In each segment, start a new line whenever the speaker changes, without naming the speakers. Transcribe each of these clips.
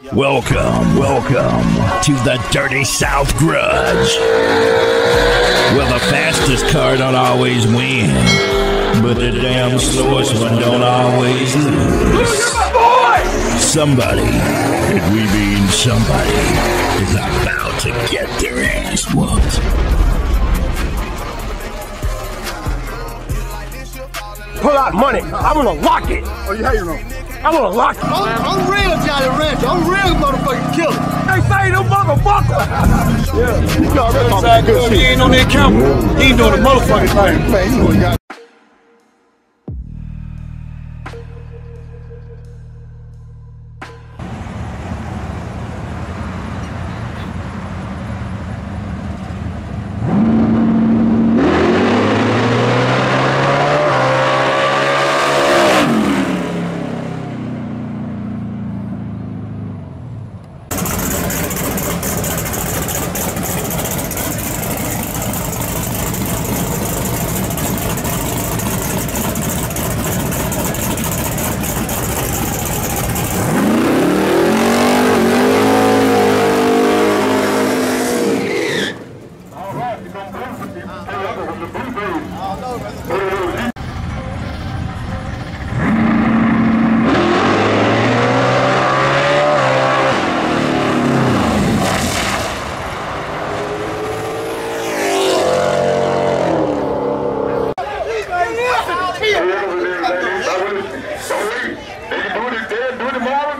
Welcome, welcome to the Dirty South Grudge. Well, the fastest car don't always win, but the damn slowest one don't always lose. Somebody, and we mean somebody, is about to get their ass whooped.
Pull out money. I wanna lock it.
Oh, you how you know?
I wanna lock it.
Oh, I'm, I'm real
Jolly
Yeah. You know, that's my good
He ain't on that camera. He ain't doing the motherfucking thing.
Man, you know you got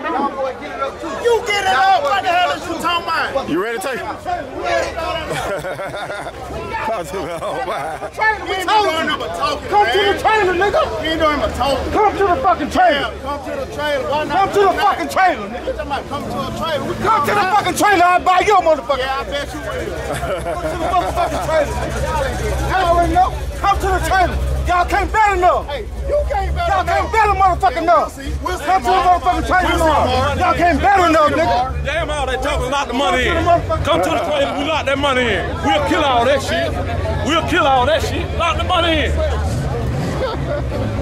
You get it up. What the hell is you talking about?
You ready to take? Talk to me. Oh, my.
You ain't doing nothing but talking,
Come to the
man.
trailer, nigga.
You ain't doing but talking.
Come to the fucking trailer.
Yeah, come to the trailer. Why not?
Come to the fucking trailer, nigga.
You talking about come to a trailer? We
Come to the fucking trailer. I'll buy your motherfucker.
Yeah, I bet you will.
Come to the motherfucking trailer. Y'all already know. Come to the trailer. Y'all can't bet enough.
Hey, you can't better
Y'all can't bet a motherfucking
Yeah, we'll
enough.
see. We'll see
Come to the
tomorrow.
motherfucking trailer
We'll
tomorrow.
tomorrow.
Y'all can't bet enough, nigga.
Damn all that talking, lock the money in.
Come to the
Come to the trailer, we lock that money in. We'll kill all that shit. We'll kill all that shit. Lock the money in.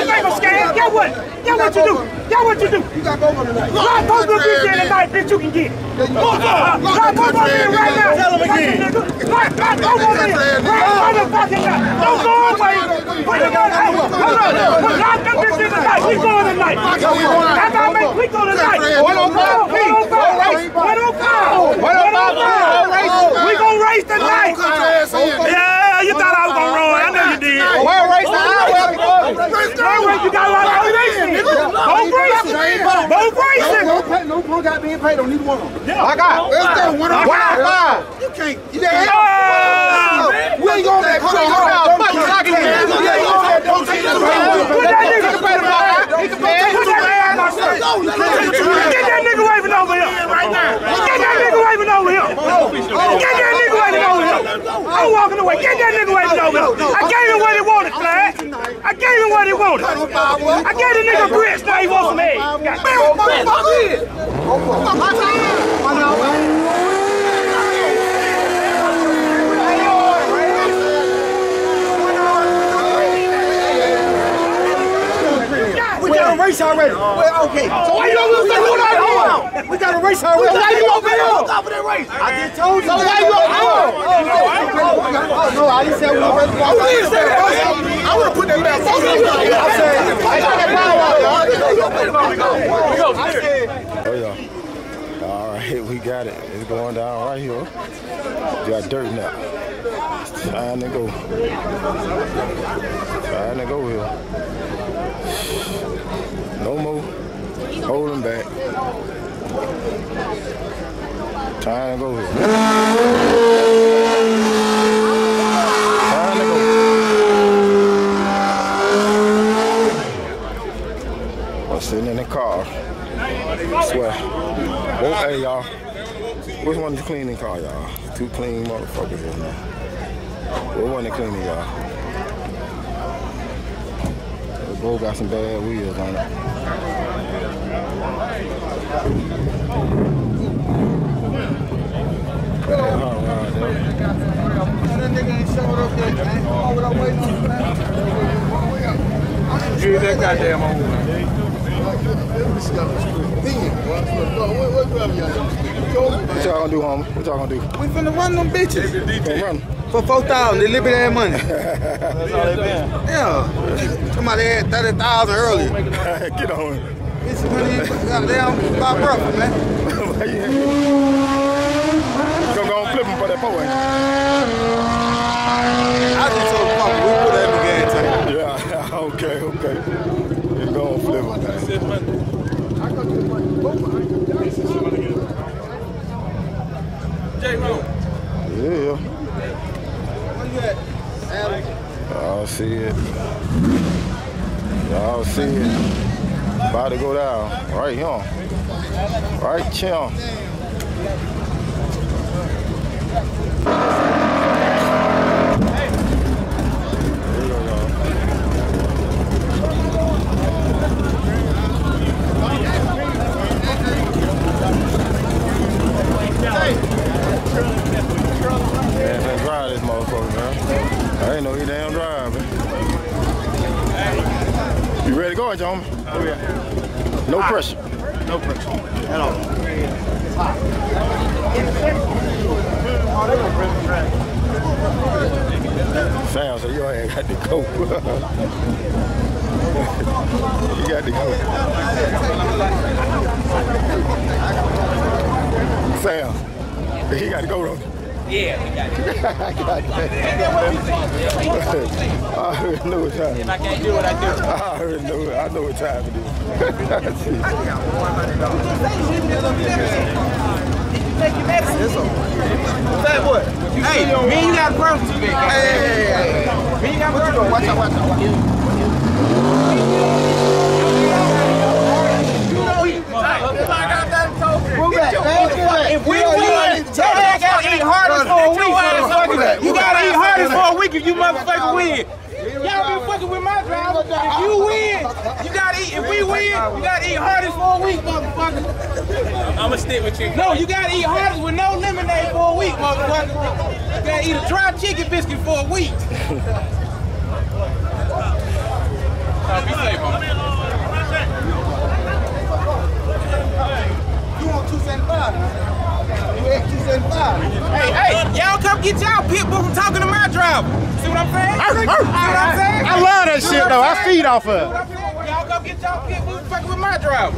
You think I'm. Get what? Get what you do? Get what you do?
You got both on tonight.
Both of these in tonight, bitch. You can get it. Lock both Lock both of them in right now.
Tell 'em again.
Lock lock both of them in. Right motherfucking now. Don't go away. Put the gun. Hey, hold on. Lock them bitches in tonight. We going tonight. After I make, we go tonight. One on five. One on five. One on five. One on five. We gonna race tonight. Yeah, you thought I was gonna run. I know you did.
Where race the highway?
No way, you got a lot of motivation. Both racing. Both racing.
No, pay, no, no got being paid on neither one of them.
I got.
Let's go. One on
One on
five. You can't. You can't.
Ah!
We ain't gonna let hold on, hold on. Fuck you, I him. We ain't gonna let. Don't take that
Put that nigga
He can pay the bill. He
Put that nigga in my shirt. Get that nigga waving over here. Get that nigga waving over here. Get that nigga waving over here. I'm walking away. Get that nigga waving over here. I gave him what right? I gave him what he wanted. I gave the nigga bricks. Now he wants some eggs. We got a
race already. Well, okay. So why you don't lose the We got a race already race. I just told you. So why you over here? Oh, no, I didn't say we were ready to walk out. didn't say that. I would have put that back. I said, I got that power out, y'all. I
Oh yeah. All right, we got it. It's going down right here. We got dirt now. It's time to go. Time to go here. No more holding back. Time to go here. Time to go. I'm sitting in the car. Swear. Well, hey, y'all. Which one's is cleaning car, y'all? Two clean motherfuckers here now. What one is cleaning, y'all? They both got some bad wheels on it. Bad hot rod, though.
that nigga ain't showed up yet, man. Oh, what I'm waiting on, man.
Get that goddamn on.
What y'all gonna do, homie? What y'all gonna do?
We finna run them bitches.
Gonna run.
For 4,000, they liberty that money. That's all they been. Yeah. Somebody had 30,000 earlier.
Get on.
It's money, goddamn, my brother, man.
Gonna go and flip him for that four,
I just told Papa, we put that in the gas tank.
you? Yeah, okay, okay. You go and flip him, man. Yeah.
Where you at? Adam?
Y'all see it. Y'all see it. About to go down. Right here. Right here. There you go, y'all. Man, let's drive this motherfucker, man. I ain't know he damn driving. Ready to? Oh, yeah. No pressure.
No pressure. At all.
Sam said, your ass got to go. you got to go. Sam, he got to go, though.
Yeah, we got it.
I already know what time.
If I can't do it, I do.
I already know. it. I know what time it is.
Say what? Hey, me and you got a problem too big. Hey, hey, hey, hey. Me and you got a problem. Watch out, watch out, watch out. If we win, your ass gotta eat hardest for a week. motherfucker. You gotta eat hardest for a week if you motherfucker win. Y'all been fucking with my driver. If you win, you gotta eat. If we win, you gotta eat hardest for a week, motherfucker.
I'm gonna stick with you.
No, you gotta eat hardest with no lemonade for a week, motherfucker. You gotta eat a dry chicken biscuit for a week.
I'll be safe, homie.
You want 275? You at 275? Hey, hey, y'all come get y'all pit bull from talking to my driver. See what I'm saying? Saying?
I love that shit though. I feed off of?
Y'all come get y'all pit bull fucking with my driver.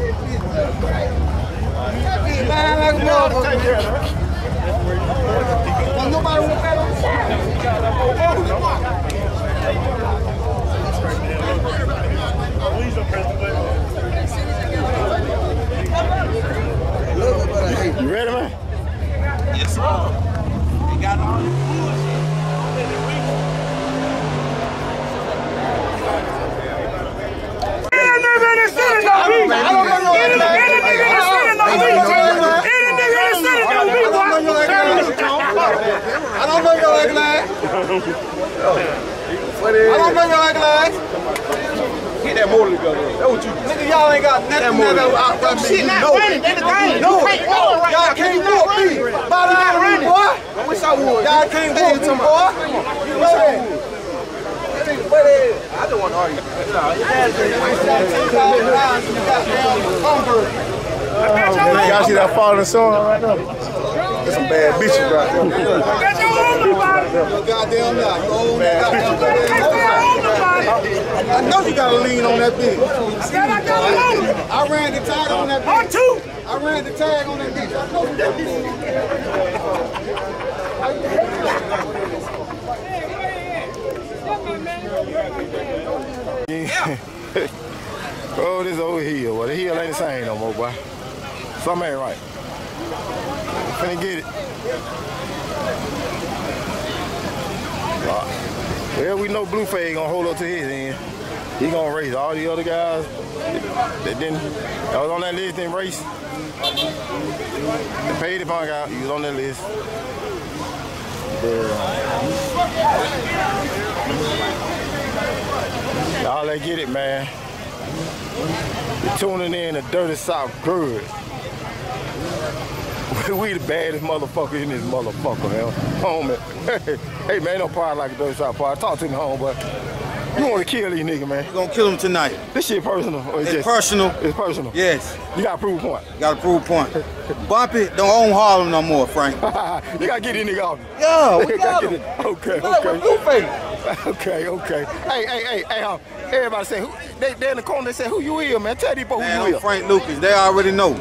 Nobody want that on the side.
You ready, man?
Yes, sir. They got all the
Any nigga in the city know me. Any any nigga in the city know me. Any nigga in the city know me, boy.
I don't know your ugly ass. I your ugly ass.
Get that motor together. That's what you
Nigga, y'all ain't got nothing that out there. Shit, not running. That's the thing. No, y'all can't whoop me. Bottom line, boy. I wish I would. Y'all can't whoop me, boy. You know that. I don't want to argue.
Y'all see that falling song right there? There's some bad bitches right there.
Get your own nobody.
Goddamn now. That
Get your own nobody.
I know you gotta lean on that bitch.
I Said I got a load.
I ran the tag on that
Or
bitch.
two.
I ran the tag on that bitch. I know you got this.
oh, this old hill. Well, the hill ain't the same no more, boy. Something ain't right. Finna get it. Uh, well, we know Bleu Face gonna hold up to his end. He gonna race. All the other guys that didn't, that was on that list didn't race. They paid the punk out. He was on that list. Y'all let get it, man. You're tuning in to Dirty South Grudge. we the baddest motherfucker in this motherfucker, man. Homie. hey, man, no party like a Dirty South party. Talk to me, homeboy. You want to kill these niggas, man.
We're gonna kill them tonight.
This shit personal. Or it's,
It's
just,
personal.
It's personal.
Yes.
You got to prove a point.
You Got a proof point. Bumpy don't own Harlem no more, Frank.
you got to get this nigga off.
Yeah, we got
gotta
him.
get it. Okay, okay. Okay, okay. Hey, hey, hey, hey, um, everybody say, who, they, they in the corner, they say, who you is, man. Tell these
Man,
who you
I'm
is.
Frank Lucas. They already know.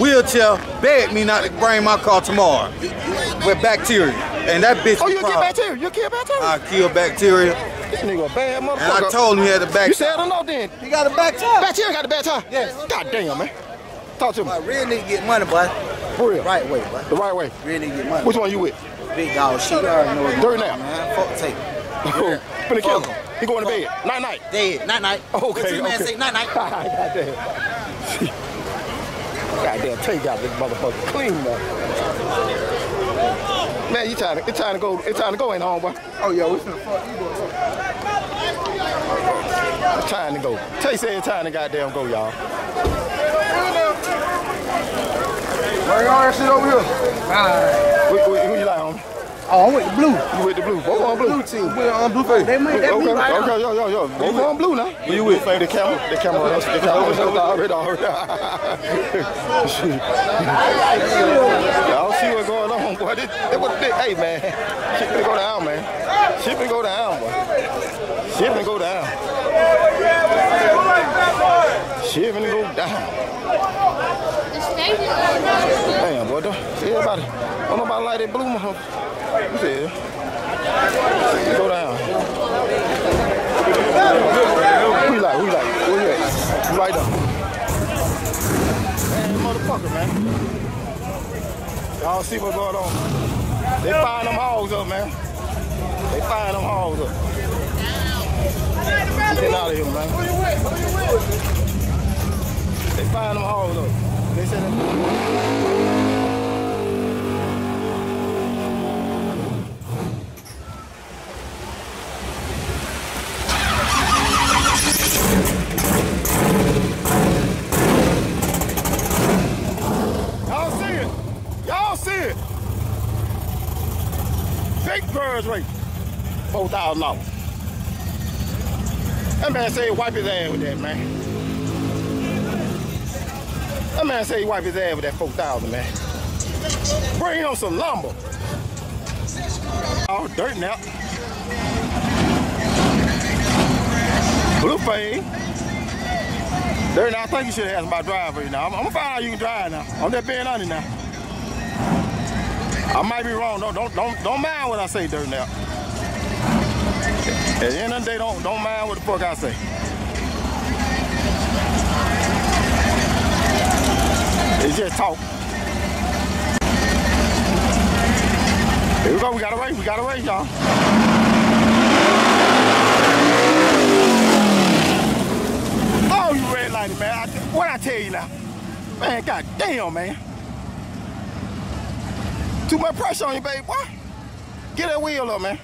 Wheelchair begged me not to bring my car tomorrow with bacteria. And that bitch
Oh, you kill bacteria? You kill bacteria?
I kill bacteria.
This nigga a bad motherfucker.
And I told him he had a back.
You said or no then?
he got a back tie.
Bacteria got the bad time?
Yes.
God damn, man. Talk to me.
I really need to get money, boy.
For real.
Right way, boy.
The right way.
Really need to get money.
Which one you with?
Big dog shit. You already know what's
Dirty now.
Man, fuck tape.
Oh, finna kill him. He going to bed. Night night.
Dead. Night night.
Okay,
What you man
okay.
say? Night night.
Goddamn. Goddamn, take out this motherfucker clean man. Man, you trying to, it's time to go, it's time to go, ain't it, homeboy?
Oh yeah, we finna fuck you, boy.
It's time to go. Tay said it's time to goddamn go, y'all.
Bring all that shit over here.
Who, who, who you like, homie?
Oh, I'm with the blue.
You with the blue? Both on blue.
Blue team. We on Bleu Face. They made that
Okay,
right
okay, yo, yo, yo. Both on blue now. Who you with? The camera, the camera, the camera. already, already. Y'all see what's going on, boy. This, this, this, hey, man. Shit finna go down, man. Shit finna go down, boy. Shit finna go down. Shit finna go down. Damn, boy. Don't, everybody, don't nobody like that blue, motherfucker. You shit go down. Who you like? Who you like? Where you at? You like them? Man, motherfucker, man. Y'all see what's going on? They find them hogs up, man. They find them hogs up. Get out of here, man. They find them hogs up. They said. Y'all see it? Y'all see it? Big birds rate. Four thousand dollars. That man he wipe his ass with that man. That man say he wipe his ass with that four thousand man. Bring him some lumber. All Dirt Nap. Bleu Face. Dirt Nap, I think you should have asked my driver now. I'm, I'm gonna find out you can drive now. I'm just being honest now. I might be wrong. Don't don't don't don't mind what I say, Dirt Nap. At the end of the day, don't don't mind what the fuck I say. It's just talk. Here we go. We got a race. We got a race, y'all. Oh, you red lighted, man. What I tell you now? Man, god damn, man. Too much pressure on you, babe. What? Get that wheel up, man.